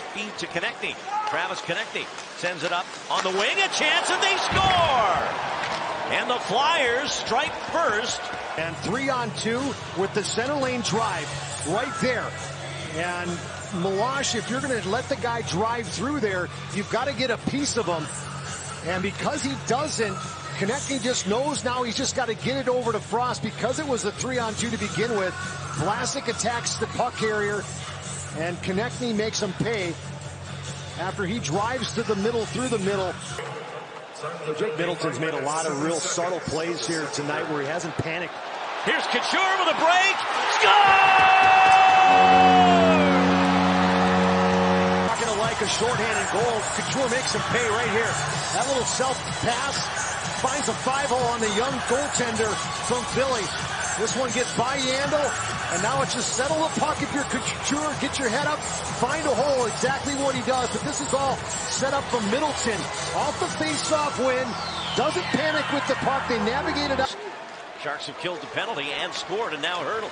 Feed to Konecny. Travis Konecny sends it up on the wing. A chance and they score! And the Flyers strike first. And three on two with the center lane drive right there. And Meloche, if you're going to let the guy drive through there, you've got to get a piece of him. And because he doesn't, Konecny just knows now he's just got to get it over to Frost because it was a three on two to begin with. Vlasic attacks the puck carrier and Konecny makes him pay after he drives to the middle through the middle. So Jake Middleton's made a lot of real subtle plays here tonight where he hasn't panicked. Here's Couture with a break. Score! Not going to like a shorthanded goal. Couture makes him pay right here. That little self pass finds a five hole on the young goaltender from Philly. This one gets by Yandle, and now it's just settle the puck if you're Couture, get your head up, find a hole, exactly what he does. But this is all set up from Middleton. Off the face-off win, doesn't panic with the puck, they navigate it up. Sharks have killed the penalty and scored, and now Hertl.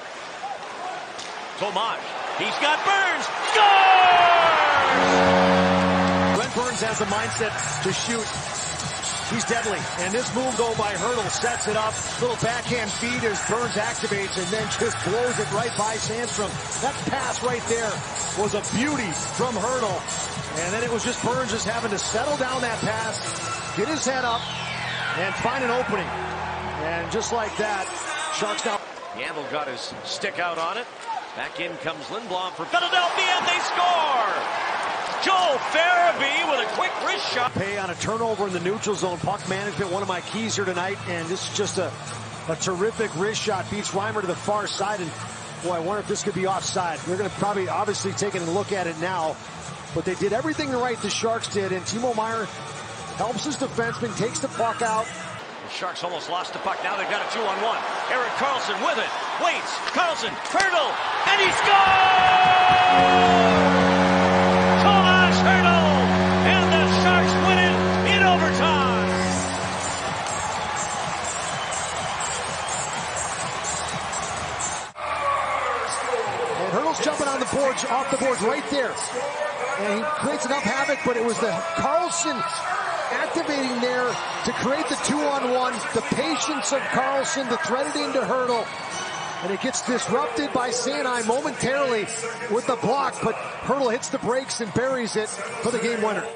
Tomas, he's got Burns, scores! Brent Burns has a mindset to shoot He's deadly. And this move though by Hertl sets it up. Little backhand feed as Burns activates and then just blows it right by Sandstrom. That pass right there was a beauty from Hertl. And then it was just Burns just having to settle down that pass, get his head up, and find an opening. And just like that, Sharks now. Yandle got his stick out on it. Back in comes Lindblom for Philadelphia, and they score! Joel with a quick wrist shot. Pay on a turnover in the neutral zone. Puck management, one of my keys here tonight. And this is just a, a terrific wrist shot. Beats Reimer to the far side. And boy, I wonder if this could be offside. They're going to probably obviously take a look at it now. But they did everything right the Sharks did. And Timo Meier helps his defenseman, takes the puck out. The Sharks almost lost the puck. Now they've got a two-on-one. Erik Karlsson with it. Waits. Karlsson. Hertl. And he scores! Hertl's jumping on the boards, off the boards right there. And he creates enough havoc, but it was the Karlsson activating there to create the two-on-one. The patience of Karlsson to thread it into Hertl. And it gets disrupted by Sanai momentarily with the block, but Hertl hits the brakes and buries it for the game winner.